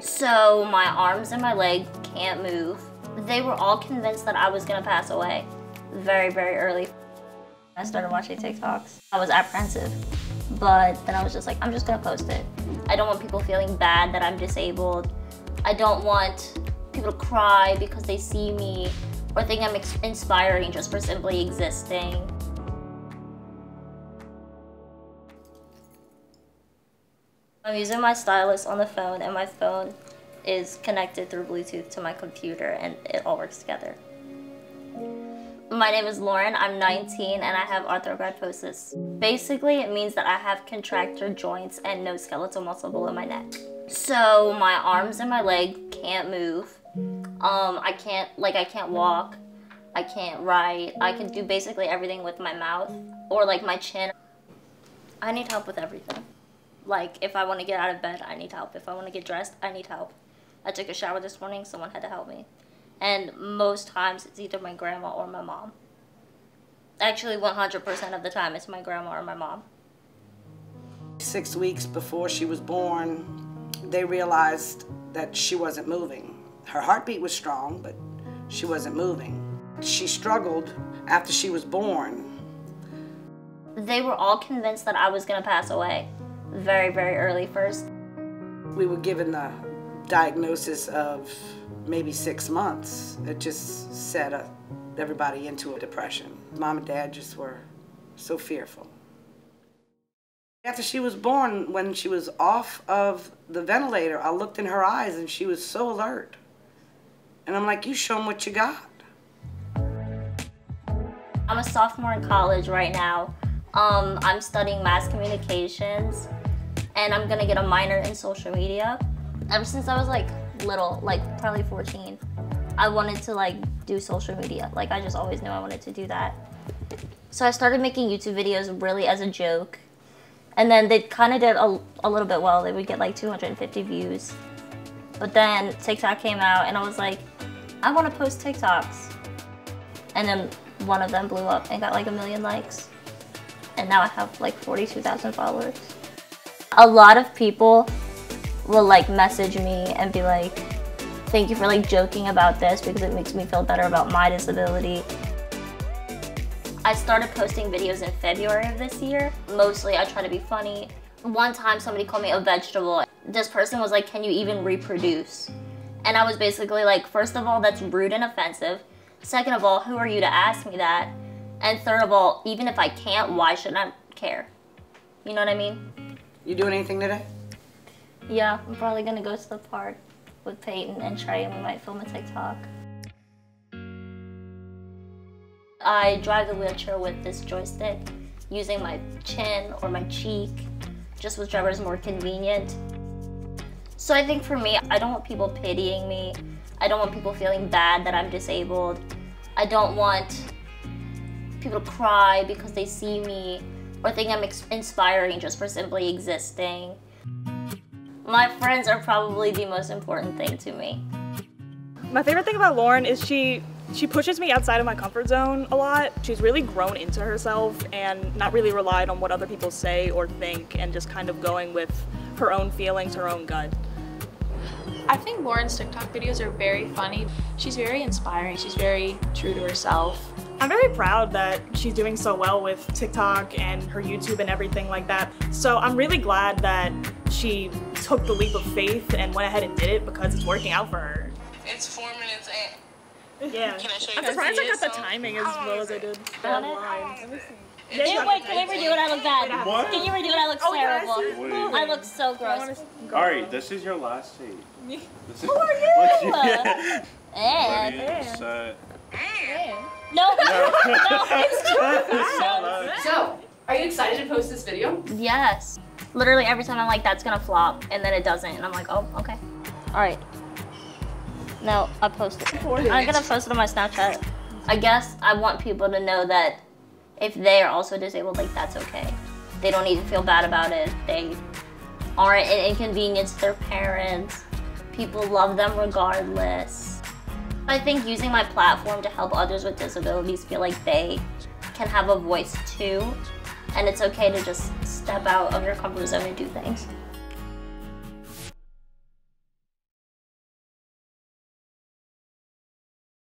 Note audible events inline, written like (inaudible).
So my arms and my leg can't move. They were all convinced that I was gonna pass away very, very early. I started watching TikToks. I was apprehensive, but then I was just like, I'm just gonna post it. I don't want people feeling bad that I'm disabled. I don't want people to cry because they see me or think I'm inspiring just for simply existing. I'm using my stylus on the phone and my phone is connected through Bluetooth to my computer and it all works together. My name is Lauran, I'm 19 and I have arthrogryposis. Basically, it means that I have contracture joints and no skeletal muscle below my neck. So my arms and my leg can't move. Um, I can't, like I can't walk. I can't write. I can do basically everything with my mouth or like my chin. I need help with everything. Like, if I want to get out of bed, I need help. If I want to get dressed, I need help. I took a shower this morning, someone had to help me. And most times, it's either my grandma or my mom. Actually, 100% of the time, it's my grandma or my mom. Six weeks before she was born, they realized that she wasn't moving. Her heartbeat was strong, but she wasn't moving. She struggled after she was born. They were all convinced that I was going to pass away very, very early first. We were given the diagnosis of maybe six months. It just set a, everybody into a depression. Mom and dad just were so fearful. After she was born, when she was off of the ventilator, I looked in her eyes and she was so alert. And I'm like, you show them what you got. I'm a sophomore in college right now. Um, I'm studying mass communications and I'm gonna get a minor in social media. Ever since I was like little, like probably 14, I wanted to like do social media. Like I just always knew I wanted to do that. So I started making YouTube videos really as a joke. And then they kind of did a, a little bit well. They would get like 250 views. But then TikTok came out and I was like, I want to post TikToks. And then one of them blew up and got like a million likes. And now I have like 42,000 followers a lot of people will like message me and be like, thank you for like joking about this because it makes me feel better about my disability. I started posting videos in February of this year. Mostly I try to be funny. One time somebody called me a vegetable. This person was like, can you even reproduce? And I was basically like, first of all, that's rude and offensive. Second of all, who are you to ask me that? And third of all, even if I can't, why should I care? You know what I mean? You doing anything today? Yeah, I'm probably gonna go to the park with Peyton and Trey and we might film a TikTok. I drive the wheelchair with this joystick using my chin or my cheek, just whichever is more convenient. So I think for me, I don't want people pitying me. I don't want people feeling bad that I'm disabled. I don't want people to cry because they see me or think I'm inspiring just for simply existing. My friends are probably the most important thing to me. My favorite thing about Lauran is she she pushes me outside of my comfort zone a lot. She's really grown into herself and not really relied on what other people say or think and just kind of going with her own feelings, her own gut. I think Lauran's TikTok videos are very funny. She's very inspiring. She's very true to herself. I'm very proud that she's doing so well with TikTok and her YouTube and everything like that. So I'm really glad that she took the leap of faith and went ahead and did it because it's working out for her. It's four minutes in. Yeah. Can I show you I'm surprised I got the timing as well as I did. Yeah, wait, can we redo it? I look bad. What? Can you redo oh, it? I look oh, terrible. I look so gross. Alright, this is your last seat. This is, Who are you? yeah. (laughs) (laughs) And. Ready, no. no. no. So, are you excited to post this video? Yes. Literally every time I'm like, that's gonna flop, and then it doesn't, and I'm like, oh, okay. All right. No, I posted. It. I'm gonna post it on my Snapchat. I guess I want people to know that if they are also disabled, like that's okay. They don't need to feel bad about it. They aren't an inconvenience to their parents. People love them regardless. I think using my platform to help others with disabilities feel like they can have a voice too, and it's okay to just step out of your comfort zone and do things.